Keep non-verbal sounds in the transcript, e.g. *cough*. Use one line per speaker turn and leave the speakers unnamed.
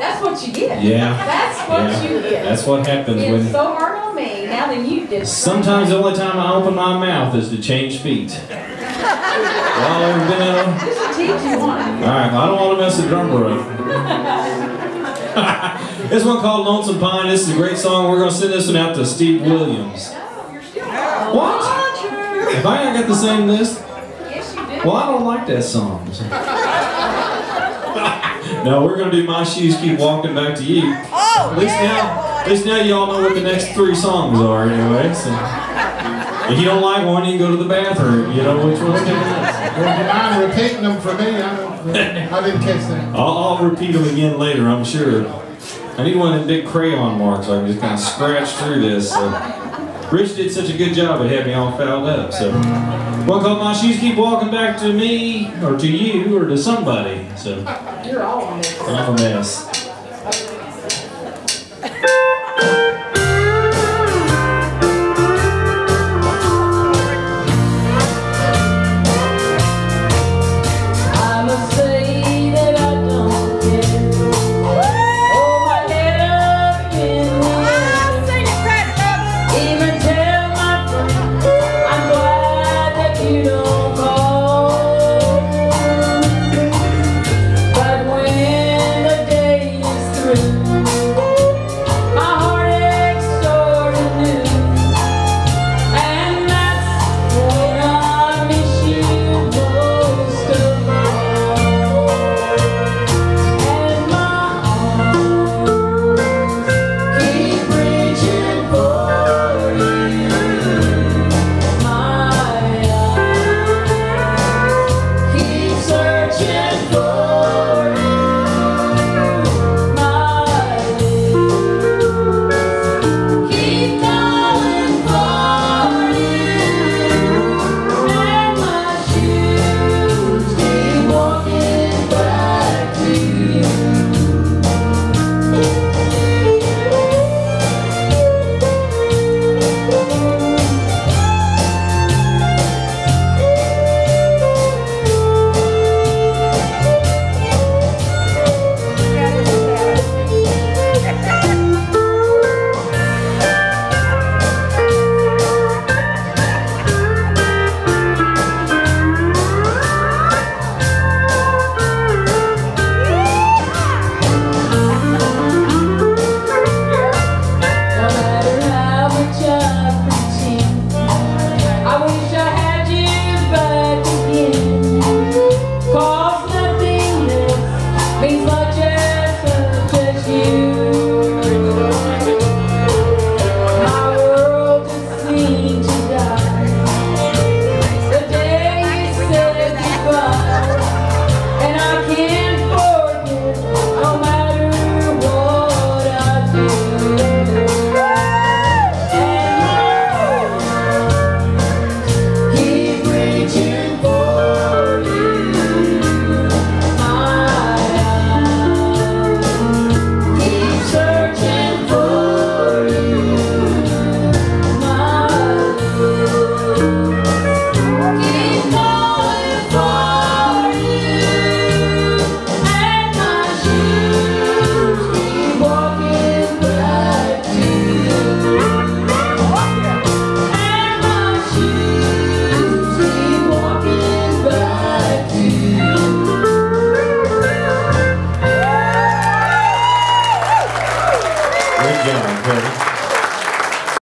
That's what you get.
Yeah.
That's what
Yeah.
you get.
That's what happens
It's
when.
so hard on me. Now that you did.
Sometimes the only time I open my mouth is to change feet. Well, in a-
This will teach you one.
Alright, I don't want to mess the drummer up. *laughs* this one called Lonesome Pine. This is a great song. We're going to send this one out to Steve Williams.
No, you're still.
What? Have I not got the same list?
Yes, you do.
Well, I don't like that song. No, we're going to do My Shoes Keep Walking Back to You.
Oh,
At least now, at least now you all know what the next three songs are anyway. So. If you don't like one, you can go to the bathroom. You know which one's coming next.
Would you mind repeating them for me? I, I didn't catch that.
I'll, I'll repeat them again later, I'm sure. I need one of them big crayon marks so I can just kind of scratch through this. So. Rich did such a good job, it having me all fouled up. So, one called My Shoes Keep Walking Back to Me, or to you, or to somebody. So,
You're all on this.
I'm a mess.